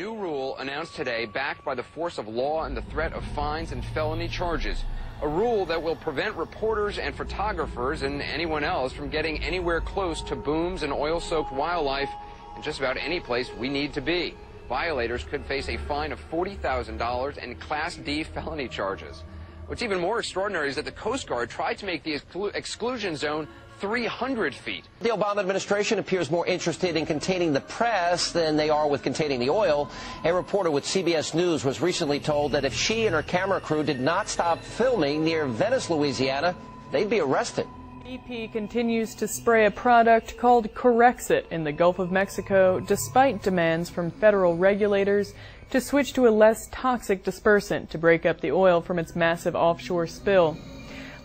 new rule announced today backed by the force of law and the threat of fines and felony charges. A rule that will prevent reporters and photographers and anyone else from getting anywhere close to booms and oil-soaked wildlife in just about any place we need to be. Violators could face a fine of $40,000 and Class D felony charges. What's even more extraordinary is that the Coast Guard tried to make the exclu exclusion zone 300 feet. The Obama administration appears more interested in containing the press than they are with containing the oil. A reporter with CBS News was recently told that if she and her camera crew did not stop filming near Venice, Louisiana, they'd be arrested. BP continues to spray a product called Corexit in the Gulf of Mexico despite demands from federal regulators to switch to a less toxic dispersant to break up the oil from its massive offshore spill.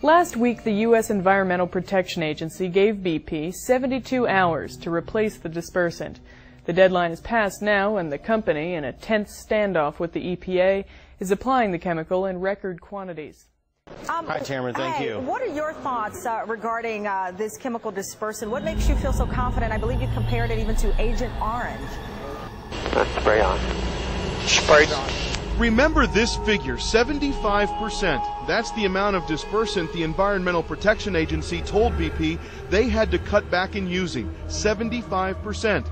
Last week, the U.S. Environmental Protection Agency gave BP 72 hours to replace the dispersant. The deadline is passed now, and the company, in a tense standoff with the EPA, is applying the chemical in record quantities. Um, Hi, Tamara. Thank hey, you. What are your thoughts uh, regarding uh, this chemical dispersant? What makes you feel so confident? I believe you compared it even to Agent Orange. That's Spray on. Spray on. Remember this figure 75%. That's the amount of dispersant the Environmental Protection Agency told BP they had to cut back in using. 75%.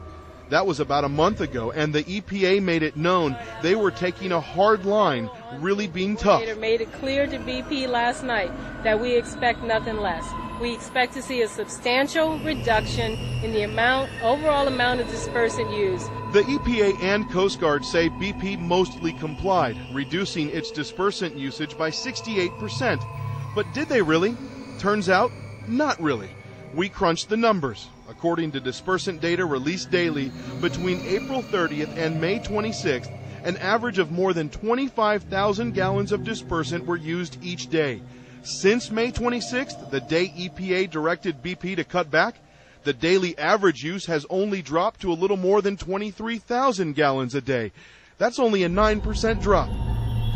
That was about a month ago, and the EPA made it known they were taking a hard line, really being tough. made it clear to BP last night that we expect nothing less. We expect to see a substantial reduction in the amount, overall amount of dispersant used. The EPA and Coast Guard say BP mostly complied, reducing its dispersant usage by 68%. But did they really? Turns out, not really. We crunched the numbers. According to dispersant data released daily between April 30th and May 26th, an average of more than 25,000 gallons of dispersant were used each day. Since May 26th, the day EPA directed BP to cut back, the daily average use has only dropped to a little more than 23,000 gallons a day. That's only a 9% drop.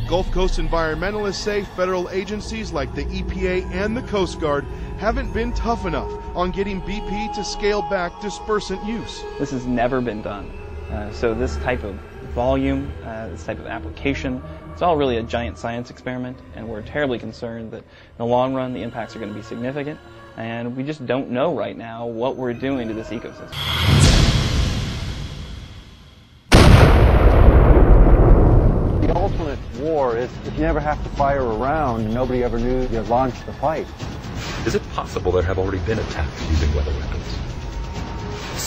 Gulf Coast environmentalists say federal agencies like the EPA and the Coast Guard haven't been tough enough on getting BP to scale back dispersant use. This has never been done. Uh, so this type of volume, uh, this type of application, it's all really a giant science experiment, and we're terribly concerned that in the long run the impacts are going to be significant, and we just don't know right now what we're doing to this ecosystem. The ultimate war is if you never have to fire a round and nobody ever knew you launched the fight. Is it possible there have already been attacks using weather weapons?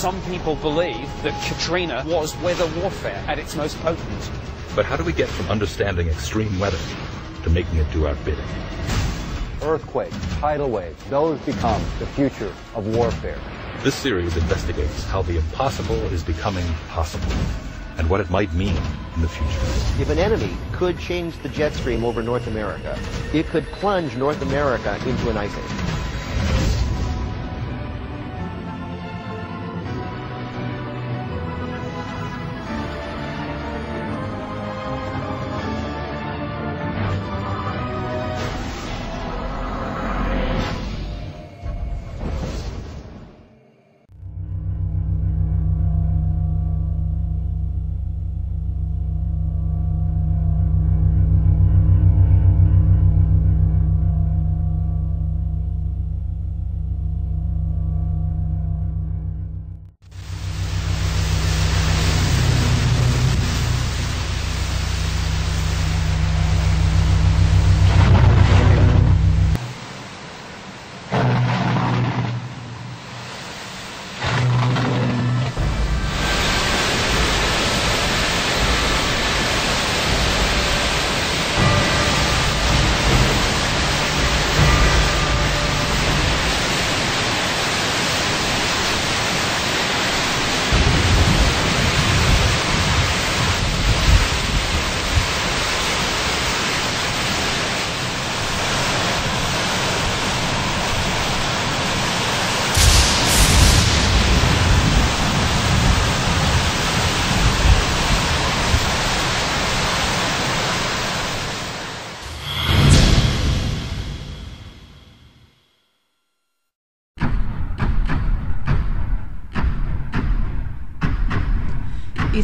Some people believe that Katrina was weather warfare at its most potent. But how do we get from understanding extreme weather to making it do our bidding? Earthquakes, tidal waves, those become the future of warfare. This series investigates how the impossible is becoming possible and what it might mean in the future. If an enemy could change the jet stream over North America, it could plunge North America into an ice age.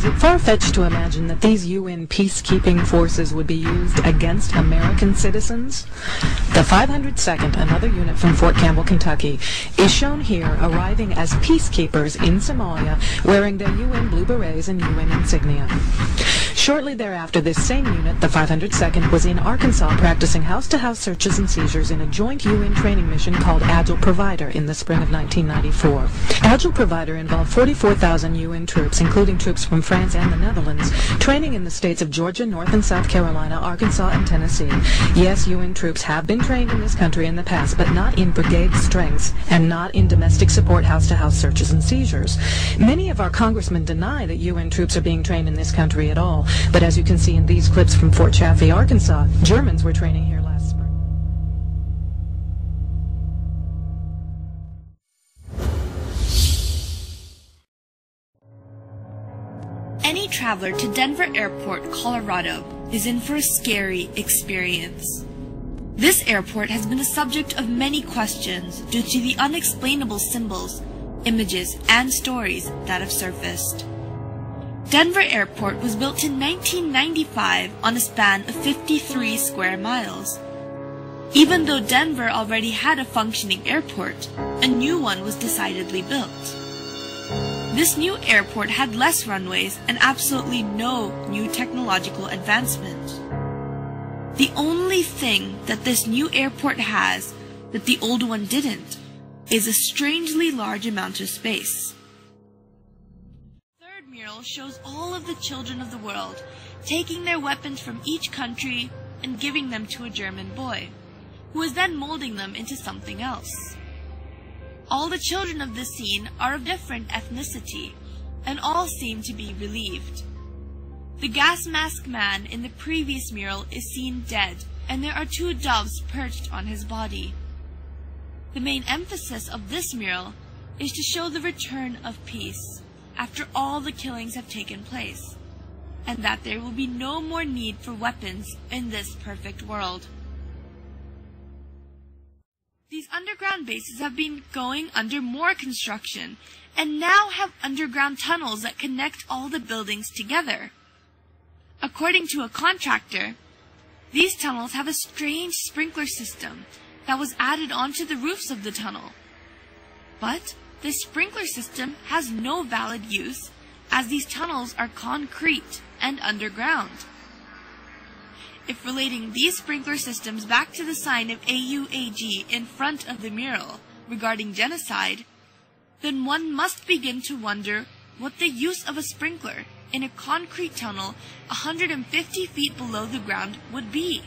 It far-fetched to imagine that these UN peacekeeping forces would be used against American citizens? The 502nd, another unit from Fort Campbell, Kentucky, is shown here arriving as peacekeepers in Somalia wearing their UN blue berets and UN insignia. Shortly thereafter, this same unit, the 502nd, was in Arkansas practicing house-to-house searches and seizures in a joint UN training mission called Agile Provider in the spring of 1994. Agile Provider involved 44,000 UN troops, including troops from France and the Netherlands, training in the states of Georgia, North and South Carolina, Arkansas, and Tennessee. Yes, UN troops have been trained in this country in the past, but not in brigade strengths and not in domestic support house-to-house searches and seizures. Many of our congressmen deny that UN troops are being trained in this country at all, but as you can see in these clips from Fort Chaffee, Arkansas, Germans were training here last spring. Any traveler to Denver Airport, Colorado is in for a scary experience. This airport has been the subject of many questions due to the unexplainable symbols, images, and stories that have surfaced. Denver Airport was built in 1995 on a span of 53 square miles. Even though Denver already had a functioning airport, a new one was decidedly built. This new airport had less runways and absolutely no new technological advancement. The only thing that this new airport has that the old one didn't is a strangely large amount of space. The mural shows all of the children of the world taking their weapons from each country and giving them to a German boy, who is then molding them into something else. All the children of this scene are of different ethnicity, and all seem to be relieved. The gas mask man in the previous mural is seen dead, and there are two doves perched on his body. The main emphasis of this mural is to show the return of peace after all the killings have taken place, and that there will be no more need for weapons in this perfect world. These underground bases have been going under more construction and now have underground tunnels that connect all the buildings together. According to a contractor, these tunnels have a strange sprinkler system that was added onto the roofs of the tunnel. But this sprinkler system has no valid use as these tunnels are concrete and underground. If relating these sprinkler systems back to the sign of AUAG in front of the mural regarding genocide, then one must begin to wonder what the use of a sprinkler in a concrete tunnel 150 feet below the ground would be.